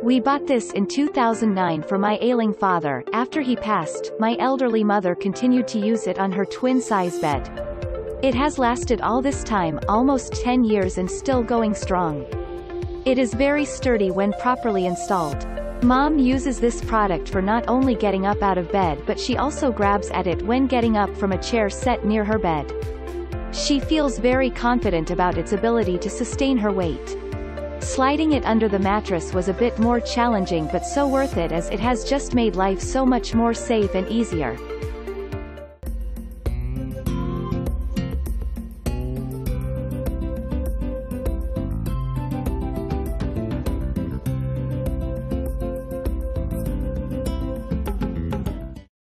We bought this in 2009 for my ailing father. After he passed, my elderly mother continued to use it on her twin-size bed. It has lasted all this time, almost 10 years and still going strong. It is very sturdy when properly installed. Mom uses this product for not only getting up out of bed but she also grabs at it when getting up from a chair set near her bed. She feels very confident about its ability to sustain her weight. Sliding it under the mattress was a bit more challenging but so worth it as it has just made life so much more safe and easier.